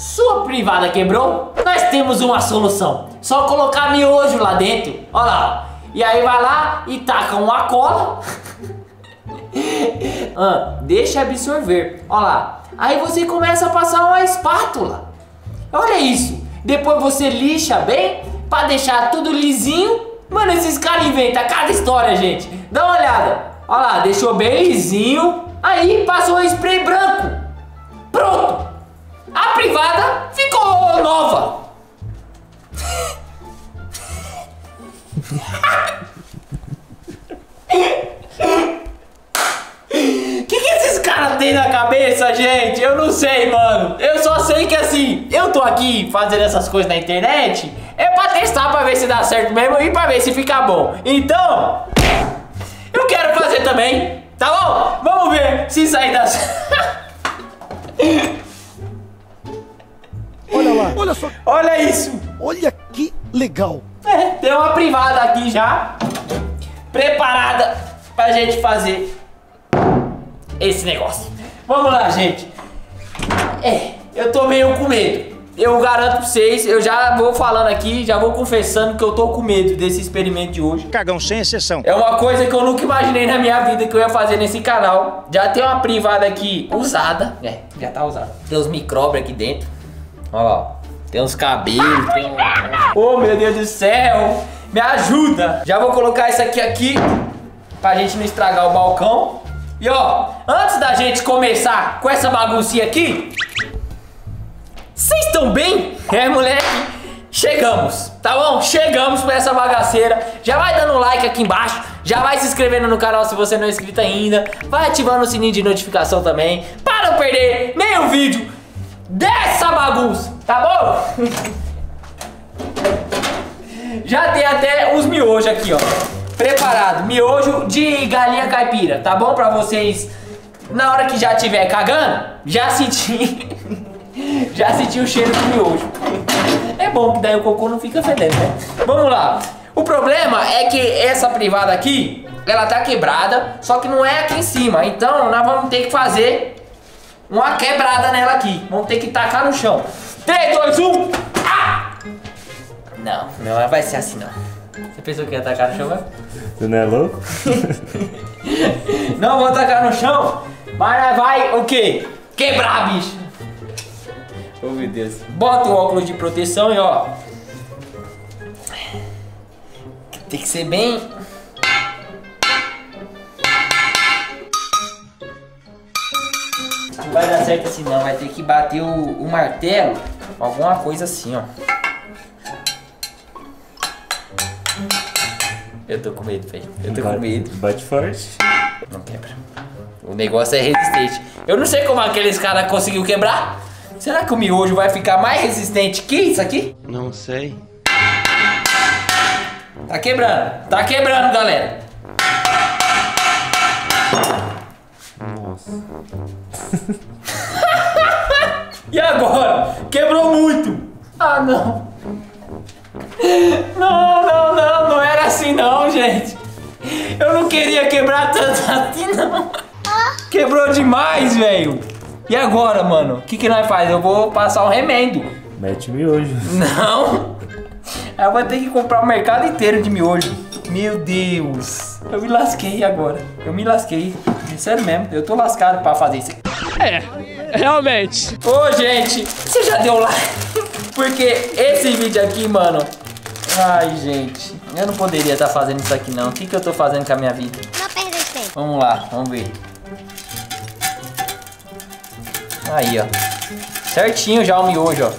Sua privada quebrou? Nós temos uma solução. Só colocar miojo lá dentro. Olha lá. E aí vai lá e taca uma cola. ah, deixa absorver. Olha lá. Aí você começa a passar uma espátula. Olha isso. Depois você lixa bem para deixar tudo lisinho. Mano, esses caras inventam cada história, gente. Dá uma olhada. Olha lá, deixou bem lisinho. Aí passou o spray branco. Pronto. A privada ficou nova. O que, que esses caras têm na cabeça, gente? Eu não sei, mano. Eu só sei que assim, eu tô aqui fazendo essas coisas na internet é pra testar pra ver se dá certo mesmo e pra ver se fica bom. Então, eu quero fazer também, tá bom? Vamos ver se das. Olha Olha só. Olha isso. Olha que legal. É, tem uma privada aqui já preparada pra gente fazer esse negócio. Vamos lá, gente. É, eu tô meio com medo. Eu garanto pra vocês, eu já vou falando aqui, já vou confessando que eu tô com medo desse experimento de hoje. Cagão sem exceção. É uma coisa que eu nunca imaginei na minha vida que eu ia fazer nesse canal. Já tem uma privada aqui usada. É, já tá usada. Tem uns micróbios aqui dentro. Olha lá. ó. Tem uns cabelos, tem um... Oh, meu Deus do céu! Me ajuda! Já vou colocar isso aqui aqui pra gente não estragar o balcão. E ó, antes da gente começar com essa baguncinha aqui, vocês estão bem? É, moleque? Chegamos, tá bom? Chegamos pra essa bagaceira. Já vai dando like aqui embaixo. Já vai se inscrevendo no canal se você não é inscrito ainda. Vai ativando o sininho de notificação também. Para não perder nenhum vídeo dessa bagunça, tá bom? Já tem até os miojos aqui, ó. Preparado. Miojo de galinha caipira, tá bom? Pra vocês, na hora que já tiver cagando, já sentir... já sentir o cheiro do miojo. É bom que daí o cocô não fica fedendo, né? Vamos lá. O problema é que essa privada aqui, ela tá quebrada, só que não é aqui em cima. Então, nós vamos ter que fazer uma quebrada nela aqui. Vamos ter que tacar no chão. 3, 2, 1. Ah! Não, não vai ser assim não. Você pensou que ia tacar no chão? Você não é louco? Não vou tacar no chão, mas vai o quê? Quebrar, bicho. Oh, meu Deus. Bota o óculos de proteção e ó. Tem que ser bem... Não vai dar certo assim não, vai ter que bater o, o martelo, alguma coisa assim, ó. Eu tô com medo, velho. Eu tô com medo. Bate forte. Não quebra. O negócio é resistente. Eu não sei como aqueles caras conseguiu quebrar. Será que o miojo vai ficar mais resistente que isso aqui? Não sei. Tá quebrando. Tá quebrando, galera. Nossa. E agora? Quebrou muito. Ah, não. Não, não, não. Não era assim não, gente. Eu não queria quebrar tanto assim, não. Quebrou demais, velho. E agora, mano? O que, que nós faz? Eu vou passar um remendo. Mete miojo. Não. Eu vou ter que comprar o mercado inteiro de miojo. Meu Deus. Eu me lasquei agora. Eu me lasquei. Sério mesmo. Eu tô lascado pra fazer isso aqui. É, realmente. Ô, gente, você já deu like? Porque esse vídeo aqui, mano... Ai, gente. Eu não poderia estar fazendo isso aqui, não. O que, que eu tô fazendo com a minha vida? Não perda tempo. Vamos lá, vamos ver. Aí, ó. Certinho já o miojo, ó.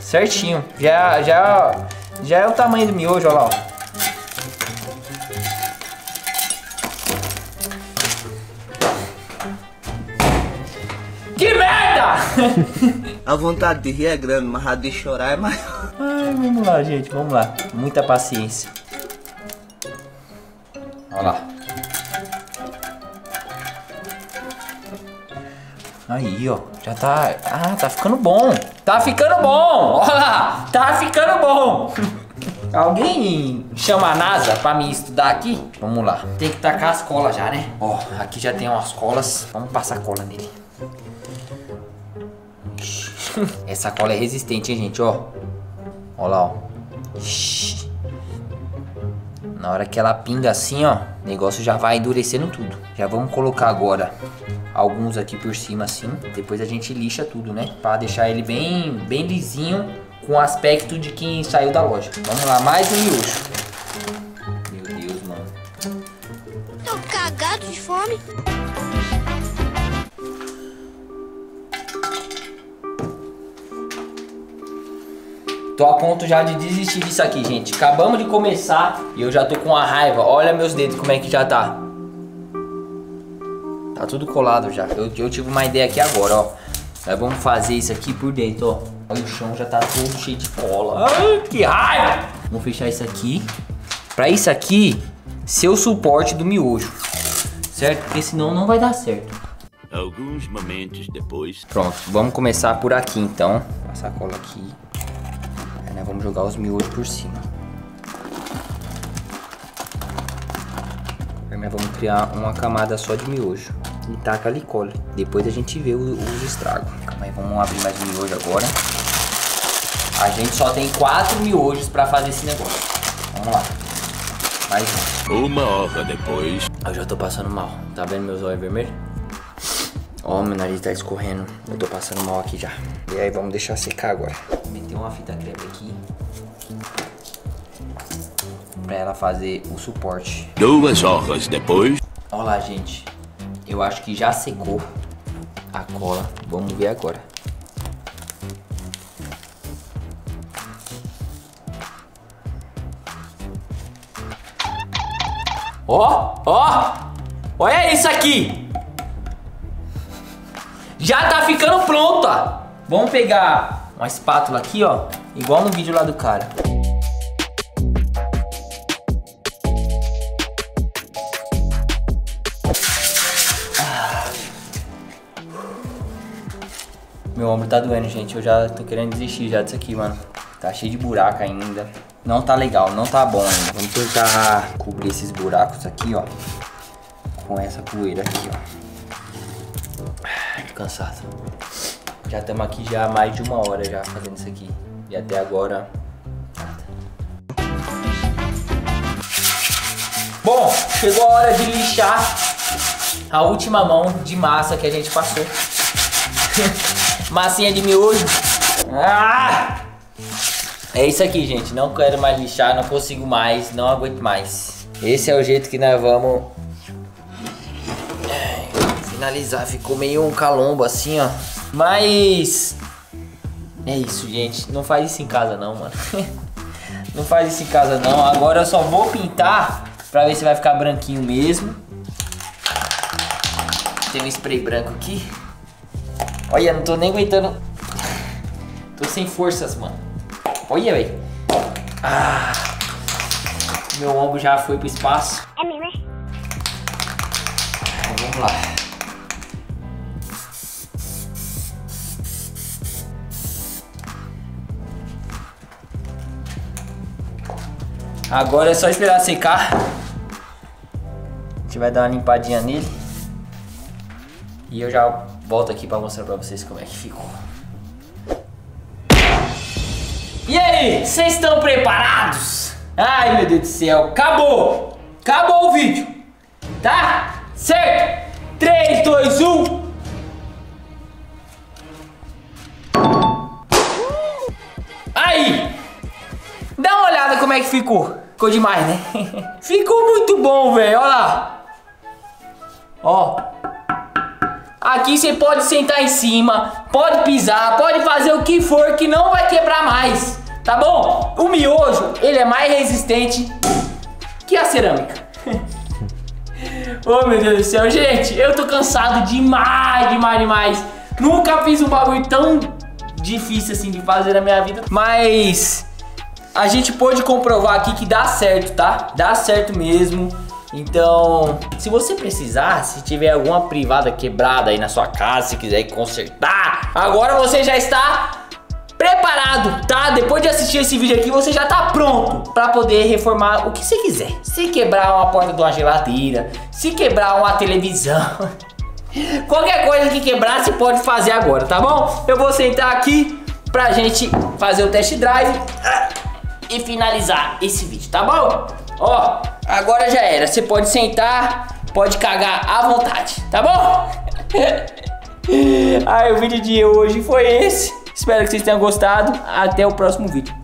Certinho. Já, já, já é o tamanho do miojo, ó lá, ó. A vontade de rir é grande, mas a de chorar é maior. Ai, vamos lá, gente, vamos lá. Muita paciência. Olha lá. Aí, ó, já tá... Ah, tá ficando bom. Tá ficando bom. Olha lá, tá ficando bom. Alguém chama a NASA pra me estudar aqui? Vamos lá. Tem que tacar as colas já, né? Ó, aqui já tem umas colas. Vamos passar cola nele. Essa cola é resistente, hein, gente, ó. Ó lá, ó. Na hora que ela pinga assim, ó, o negócio já vai endurecendo tudo. Já vamos colocar agora alguns aqui por cima assim. Depois a gente lixa tudo, né? Pra deixar ele bem, bem lisinho, com o aspecto de quem saiu da loja. Vamos lá, mais um miojo. Meu Deus, mano. Tô cagado de fome. Tô a ponto já de desistir disso aqui, gente. Acabamos de começar e eu já tô com uma raiva. Olha meus dedos como é que já tá. Tá tudo colado já. Eu, eu tive uma ideia aqui agora, ó. Nós vamos fazer isso aqui por dentro, ó. Olha o chão já tá todo cheio de cola. Ai, que raiva! Vamos fechar isso aqui. Pra isso aqui ser o suporte do miojo. Certo? Porque senão não vai dar certo. Alguns momentos depois. Pronto, vamos começar por aqui então. Passar a cola aqui. Nós vamos jogar os miojos por cima. Aí nós vamos criar uma camada só de miojo. E taca ali cola. Depois a gente vê os estragos. Calma aí, vamos abrir mais um miojo agora. A gente só tem quatro miojos pra fazer esse negócio. Vamos lá. Mais um. Uma hora depois. Eu já tô passando mal. Tá vendo meus olhos vermelhos? Ó, meu nariz tá escorrendo. Eu tô passando mal aqui já. E aí, vamos deixar secar agora. Vou meter uma fita crepe aqui. Pra ela fazer o suporte. Duas horas depois. Olha lá, gente. Eu acho que já secou a cola. Vamos ver agora. Ó, ó! Olha isso aqui! Já tá ficando pronta! Vamos pegar uma espátula aqui, ó. Igual no vídeo lá do cara. Meu ombro tá doendo, gente. Eu já tô querendo desistir já disso aqui, mano. Tá cheio de buraco ainda. Não tá legal, não tá bom ainda. Vamos tentar cobrir esses buracos aqui, ó. Com essa poeira aqui, ó. Cansado. Já estamos aqui já há mais de uma hora já fazendo isso aqui. E até agora, nada. Bom, chegou a hora de lixar a última mão de massa que a gente passou. Massinha de miojo. Ah! É isso aqui, gente. Não quero mais lixar, não consigo mais, não aguento mais. Esse é o jeito que nós vamos finalizar. Ficou meio um calombo assim, ó. Mas é isso, gente. Não faz isso em casa não, mano. Não faz isso em casa não. Agora eu só vou pintar pra ver se vai ficar branquinho mesmo. Tem um spray branco aqui. Olha, não tô nem aguentando. Tô sem forças, mano. Olha, velho. Ah, meu ombro já foi pro espaço. É mesmo, é? Então, vamos lá. Agora é só esperar secar. A gente vai dar uma limpadinha nele. E eu já volto aqui pra mostrar pra vocês como é que ficou. E aí, vocês estão preparados? Ai meu Deus do céu, acabou! Acabou o vídeo! Tá? Certo? 3, 2, 1. Olhada como é que ficou. Ficou demais, né? ficou muito bom, velho. Olha lá. Ó. Aqui você pode sentar em cima, pode pisar, pode fazer o que for que não vai quebrar mais. Tá bom? O miojo, ele é mais resistente que a cerâmica. Oh meu Deus do céu, gente, eu tô cansado demais, demais, demais. Nunca fiz um bagulho tão difícil assim de fazer na minha vida, mas a gente pôde comprovar aqui que dá certo, tá? Dá certo mesmo. Então, se você precisar, se tiver alguma privada quebrada aí na sua casa, se quiser consertar, agora você já está preparado, tá? Depois de assistir esse vídeo aqui, você já tá pronto pra poder reformar o que você quiser. Se quebrar uma porta de uma geladeira, se quebrar uma televisão, Qualquer coisa que quebrar, você pode fazer agora, tá bom? Eu vou sentar aqui pra gente fazer o test drive e finalizar esse vídeo, tá bom? Ó, agora já era. Você pode sentar, pode cagar à vontade, tá bom? Aí o vídeo de hoje foi esse. Espero que vocês tenham gostado. Até o próximo vídeo.